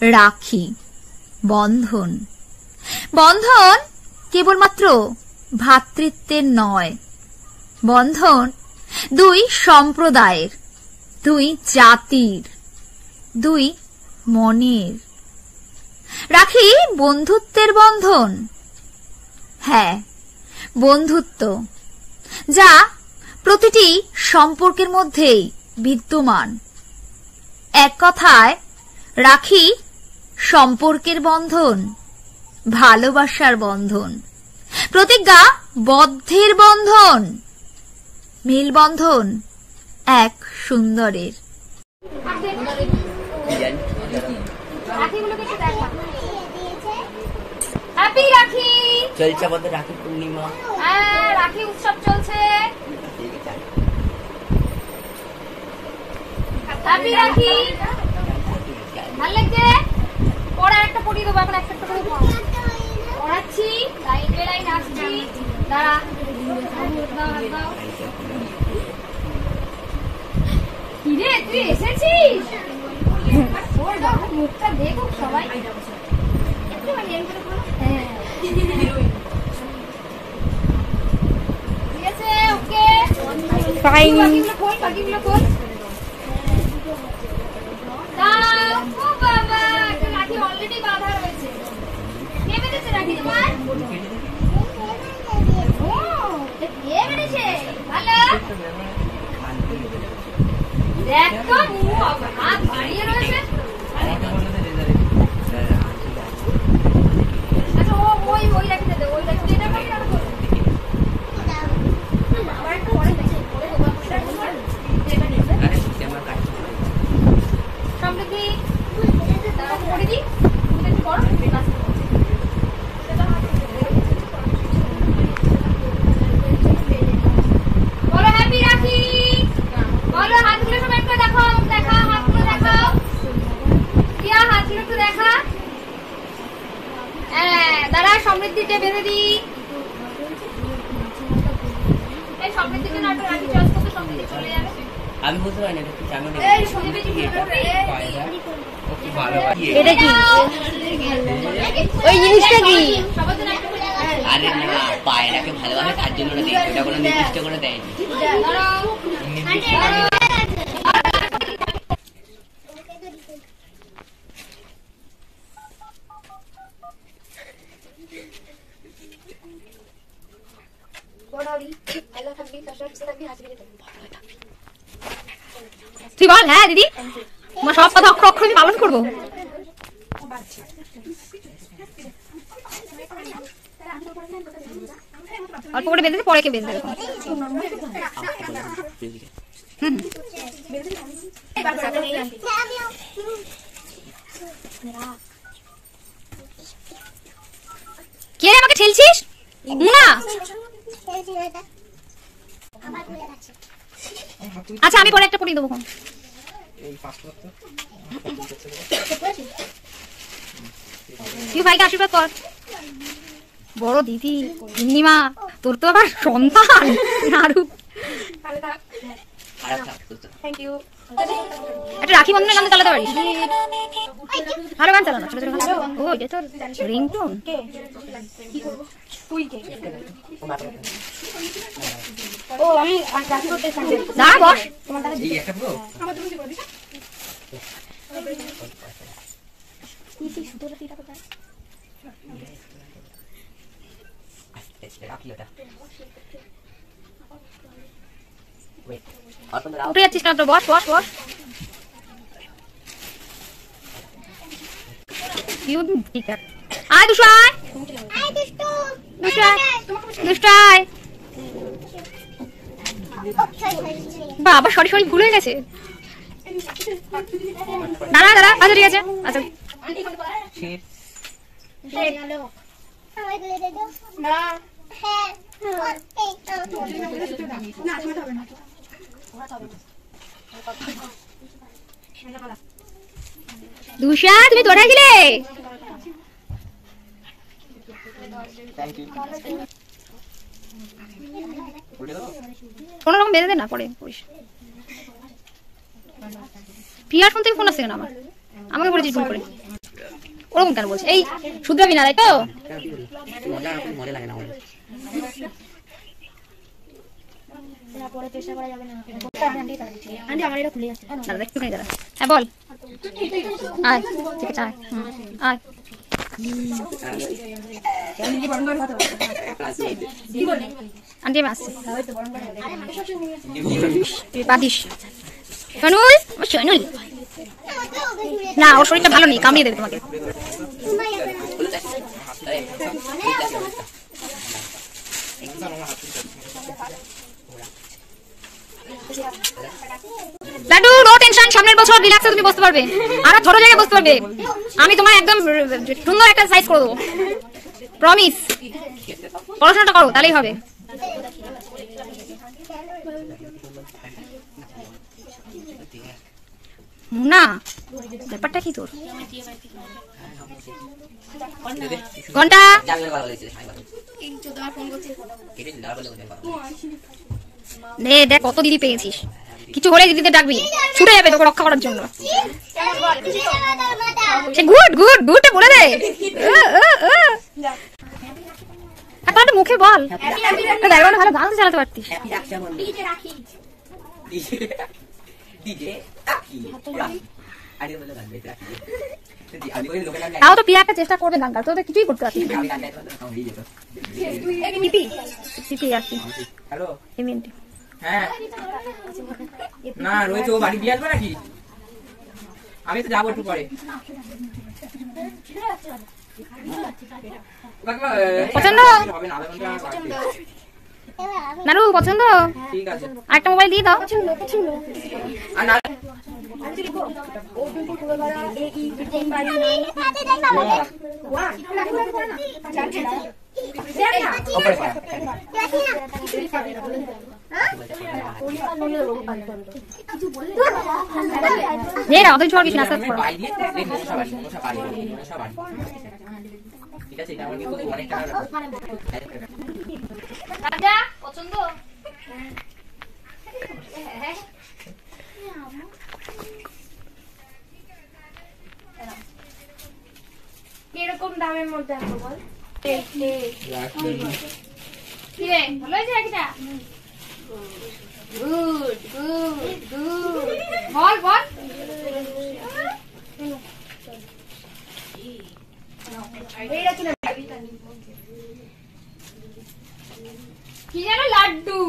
রাখি, বন্ধন। বন্ধন কেবলমাত্র ভ্রাতৃত্বের নয়। বন্ধন দুই সম্প্রদায়ের, দুই জাতির, দুই মনের। রাখি বন্ধুত্বের বন্ধন। হ্যাঁ বন্ধুত্ব, যা প্রতিটি সম্পর্কের মধ্যেই বিদ্যমান। এক কথায় রাখি সম্পর্কের বন্ধন ভালোবাসার বন্ধন প্রতিজ্ঞা বদ্ধের বন্ধন মেলবন্ধন এক সুন্দরের। হ্যাপি রাখি চলছে আমাদের রাখি পূর্ণিমা। হ্যাঁ রাখি উৎসব চলছে। হ্যাপি রাখি ভালো লাগছে? পরে একটা পড়িয়ে দেবো এখন একটা করে পড়াচ্ছি লাইন লাইন আসছি। দাঁড়া। কিরে তুই এসেছিস? মুখটা দেখুক সবাই। হ্যাঁ। ঠিক আছে ওকে। Fine. বাকিগুলো খোল বাকিগুলো খোল। দেখ তো মুখ হাত বাড়িয়ে রয়েছে আচ্ছা ও ওই ওই রাখিতে দে ওই রাখিতে এটা করবি না ওটা করবি? আবার একটু পরে দেখি পরে দেবো এটা করব। এটা নিয়ে নে। সমৃদ্ধি দাঁড়া করে দিই তুমি একটু করো বাস। বলো হ্যাপি রাখি বলো হাতগুলো সবাই একটু দেখাও দেখা হাতগুলো দেখাও প্রিয়া হাতগুলো একটু দেখা হ্যাঁ দাঁড়া সমৃদ্ধিটা বেঁধে দিই এই না রাখি চয়েস করতে সমৃদ্ধি চলে যাবে। আমি বুঝতে পারি না কি জানো এই সমৃদ্ধি চলে যাবে। ভালো এটা কি? ওই জিনিসটা কি? সবার জন্য একটা করে হ্যাঁ, আরে না পায়রাকে ভালোবাসে তার জন্য দেয় ওটা কোনো নির্দিষ্ট করে দেয়নি। তুই বল হ্যাঁ দিদি? তোমার সব কথা অক্ষর অক্ষর পালন করব। অল্প করে বেঁধে পরে কে বেঁধে দেবে? হুম। কে আমাকে ঠেলছিস? মুনা? আচ্ছা আমি পরে একটা পরিয়ে দেবো। তুই ভাইকে আশীর্বাদ কর। বড় দিদি পূর্ণিমা তোর তো আবার সন্তান নাড়ু একটা রাখি বন্ধনের গান চালাতে পারিস? আরও গান চালানো ছোট ছোট গান ও এটা তোর রিংটোন ও আমি রাখি করতে চাই দাঁড়া বস এই একটা পুরো আস্তে রাখি ওটা Wait, অর্পণ দাও। উঠে যাচ্ছিস কেন তো বস বস বস You ঠিক আছে আয় দুশো আয় আয় বাবা, সরি সরি, ভুল হয়ে গেছে। দাঁড়া দাঁড়া আচ্ছা ঠিক আছে আচ্ছা. দুশা তুমি তোরা গেলে Thank you. উল্টে দাও। কোনো রকম বেঁধে দে না পরে করিস প্রিয়ার ফোন থেকে ফোন আসছে কেন আমার? আমাকে বলেছিস ফোন করে। ওরকম কেন বলছে? এই শুধরাবি না তাই তো? হ্যাঁ বল। আয় ঠিক আছে আয়। আয়। আন্টি বাদিস না ওর শরীরটা ভালো নেই কামড়িয়ে দেবে তোমাকে লাড্ডু নো টেনশন সামনের বছর রিল্যাক্সে তুমি বসতে পারবে। আর ছোট জায়গায় বসতে পারবে। আমি তোমার একদম সুন্দর একটা সাইজ করে দেবো। প্রমিস পড়াশোনাটা করো তাহলেই হবে। না ব্যাপারটা কি তোর? ঘণ্টা। দেখ কত দিদি পেয়েছিস। কিছু হলে দিদিতে ডাকবি। ছুটে যাবে তোকে রক্ষা করার জন্য। সে গুড গুড গুড বলে দে। একটা মুখে বল। দেখ ভালো গান তো চালাতে পারতিস। তাও তো পিয়া একটা চেষ্টা করবে গান তো কিছুই করতে পারতিস আর কি। হ্যাঁ। না রয়েছে ও বাড়ি দিয়ে আসবে নাকি? আমি তো যাব একটু পরে। পছন্দ? নারু পছন্দ? ঠিক আছে। আরেকটা মোবাইল দিয়ে দাও। আর ঠিক আছে এটা আমার কিন্তু অনেক টাকা রাজা পছন্দ? কীরকম দামের মধ্যে আছে বল? গুড গুড গুড বল বল। কি যেন লাড্ডু।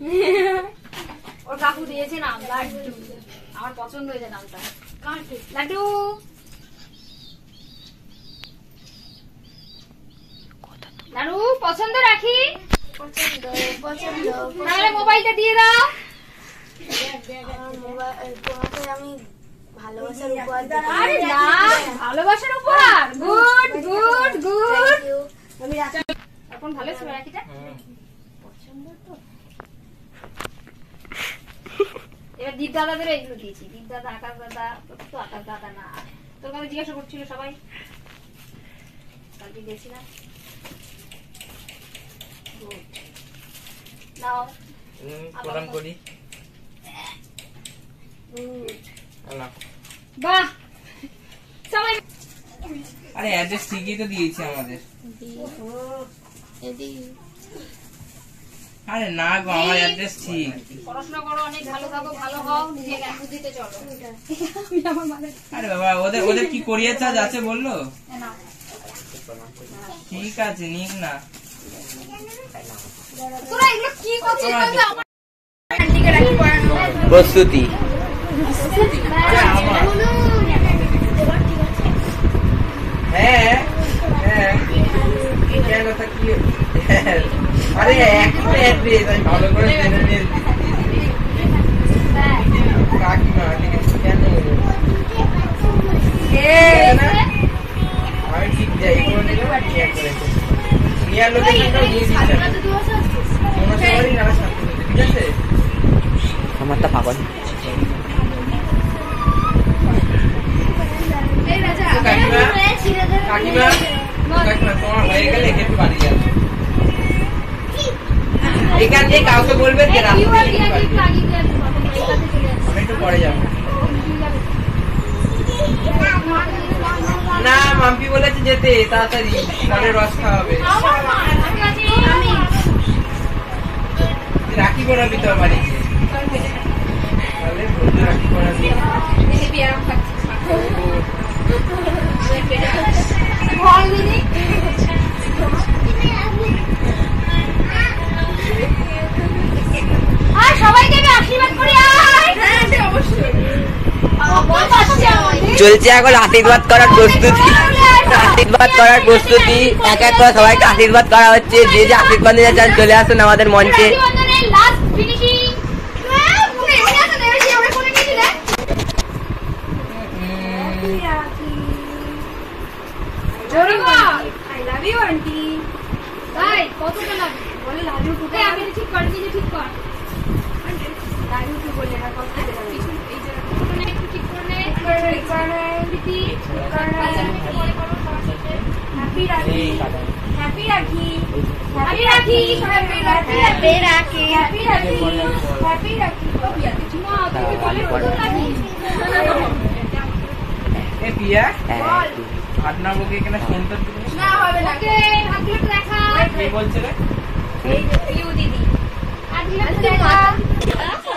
ওর কাকু দিয়েছে নাম লাড্ডু। আমার পছন্দ হয়েছে নামটা। লাড্ডু। লাড্ডু পছন্দ রাখি? পছন্দ পছন্দ তাহলে মোবাইলটা দিয়ে দাও। মোবাইল তোমাকে আমি ভালোবাসার উপহার আরে না ভালোবাসার উপহার। Good good good. আমি এখন ভালো ছিল রাখিটা? এবার দীপ দাদাদের এইগুলো দিয়েছি। দীপ দাদা আকাশ দাদা তো আকাশ দাদা না। তোর কথা জিজ্ঞাসা করছিল সবাই। কালকে গেছিলাম। Good. নাও। হুম, প্রণাম করি। না। বাহ। সবাই আরে অ্যাড্রেস ঠিকই তো দিয়েছি আমাদের। আরে না গো আমার অ্যাড্রেস ঠিক। পড়াশোনা করো অনেক ভালো থাকো ভালো হও নিজে জ্ঞান বুদ্ধিতে চলো। আরে বাবা ওদের ওদের কি কোরিয়ার চার্জ আছে বলল? ঠিক আছে নিক না। তোরা এগুলো কি করছিস বলতো আমার প্রস্তুতি হ্যাঁ হ্যাঁ। কেন তা কি? আরে একই তো অ্যাড্রেস আমি ভালো করে জেনে নিয়ে কাকিমা ঠিক আছে কেন? না? আমি ঠিক যাই করে দিলাম নিয়ে করে নিয়ার লোকেশনটাও দিয়ে দিচ্ছি নামে সাথে ঠিক আছে আমারটা পাগল তো কাকিমা কাকিমা কাকিমা তোমার হয়ে গেলে একটু বাড়ি যাবে এখান দিয়ে কাউকে বলবে যে একটু পরে যাব না মা যেতে, তাড়াতাড়ি ফলের রস খাওয়াবে। রাখি পড়াবি তো বাড়িতে রাখি সবাইকে আশীর্বাদ করি আয় হ্যাঁ অবশ্যই চলছে এখন আশীর্বাদ করার প্রস্তুতি। আশীর্বাদ করার প্রস্তুতি। এক এক করে সবাইকে আশীর্বাদ করা হচ্ছে। যে যে আশীর্বাদ নিতে চান চলে আসুন আমাদের মঞ্চে। নিয়ে ঠিক ঠিক কর করে নে ঠিক করে নে প্রীতি ঠিক করে নে পরে করো সবার সাথে হ্যাপি রাখি হ্যাপি রাখি হ্যাপি রাখি হ্যাপি রাখি হ্যাপি রাখি হ্যাপি রাখি হ্যাপি রাখি ও বিয়া কিছু না তুমি বলে কত রাখি এ পিয়া হ্যাঁ, আপনার মুখে এখানে ফোনটা দিবি না হবে না ওকে হাতগুলো দেখা কে বলছে রে এই ইউ দিদি হাতগুলো দেখা